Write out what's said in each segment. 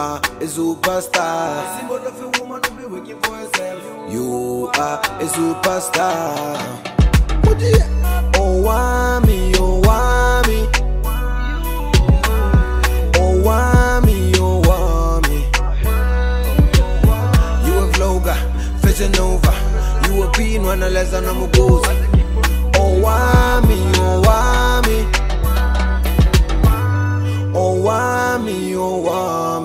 Uh, are superstar. Of a herself. You are a superstar. Oh, wami, oh, wami. Oh, wami, oh, wami. You a vlogger, fashion nova. You a bean when I less than I'm a goose. Oh, wami, oh, wami. Oh, wami, oh, wami.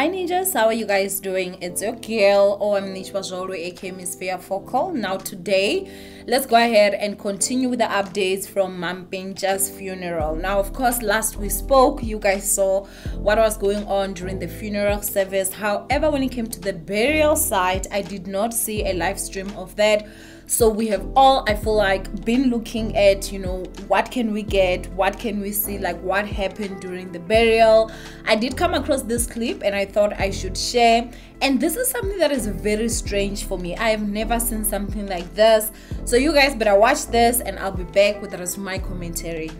Hi ninjas, how are you guys doing? It's your girl OM Nishwazolo aka Miss Fair Focal. Now today, let's go ahead and continue with the updates from Mampintsha's funeral. Now of course last we spoke, you guys saw what was going on during the funeral service. However, when it came to the burial site, I did not see a live stream of that so we have all i feel like been looking at you know what can we get what can we see like what happened during the burial i did come across this clip and i thought i should share. And this is something that is very strange for me. I have never seen something like this. So you guys better watch this and i'll be back with the rest of my commentary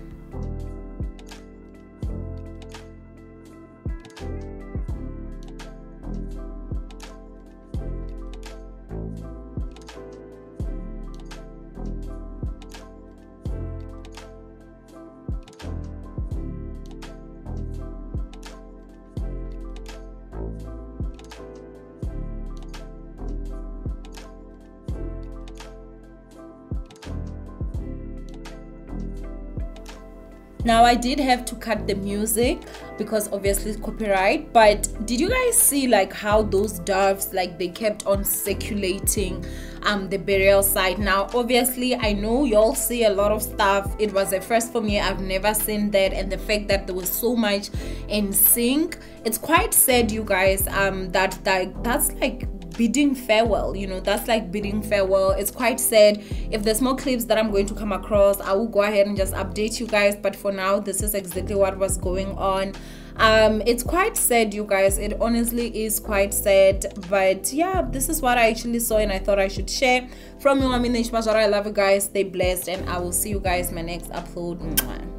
now i did have to cut the music because obviously copyright but did you guys see like how those doves like they kept on circulating um the burial site? Now obviously i know y'all see a lot of stuff. It was a first for me. I've never seen that. And the fact that there was so much in sync it's quite sad you guys um that that that's like bidding farewell you know that's like bidding farewell. It's quite sad. If there's more clips that i'm going to come across i will go ahead and just update you guys. But for now this is exactly what was going on. Um it's quite sad you guys. It honestly is quite sad. But yeah this is what i actually saw and i thought i should share. From you i mean i love you guys. Stay blessed and i will see you guys my next upload